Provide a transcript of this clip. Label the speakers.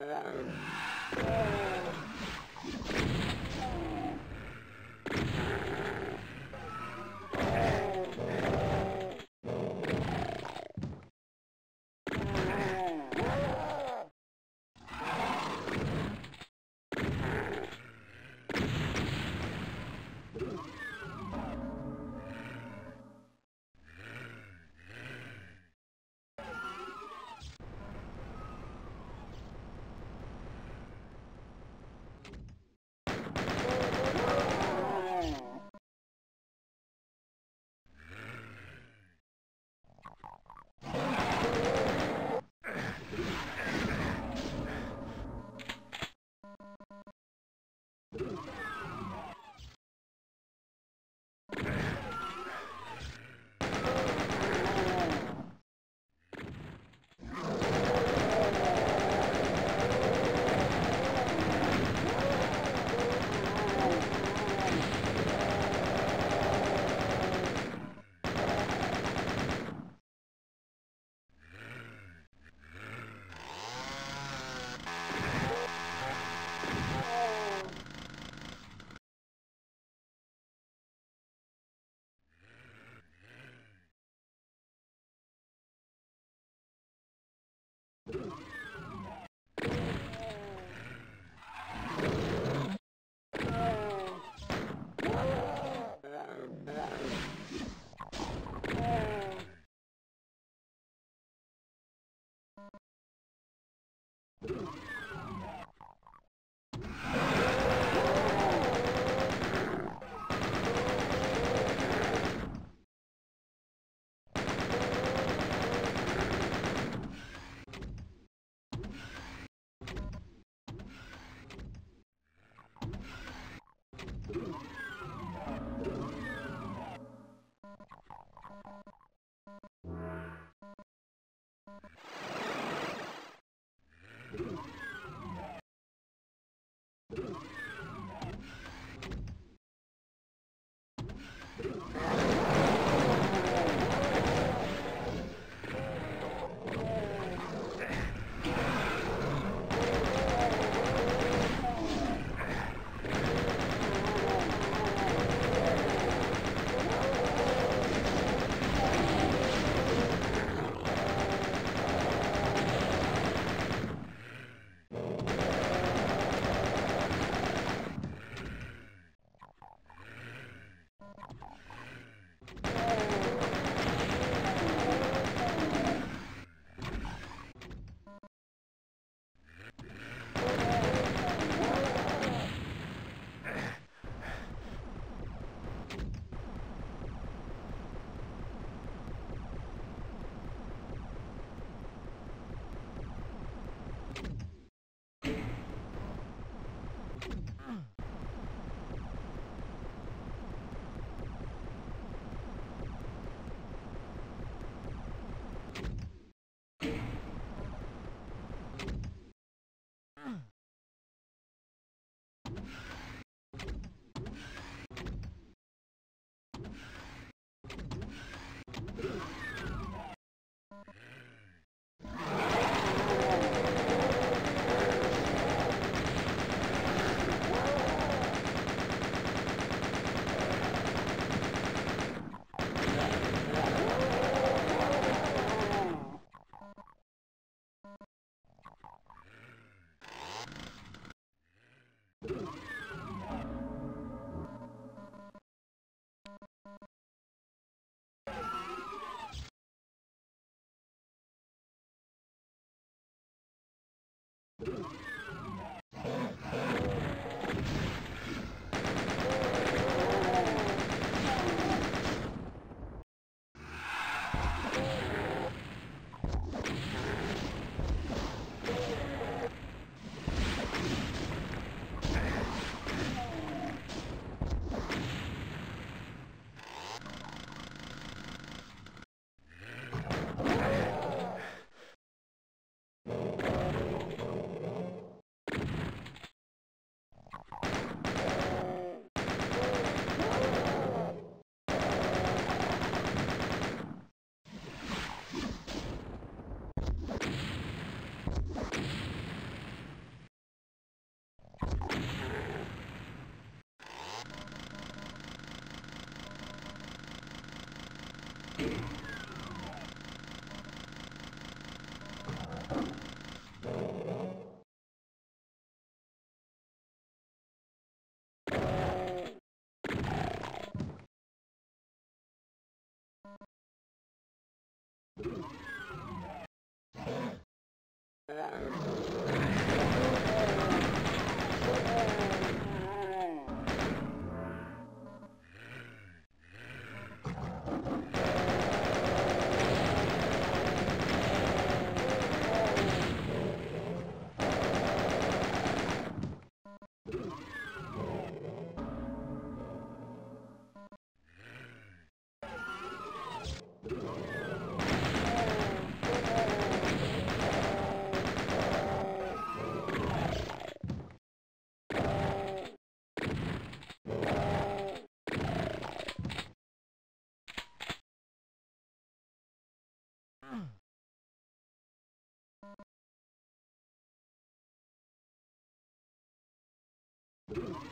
Speaker 1: Um, uh... you you Yeah. Thank you.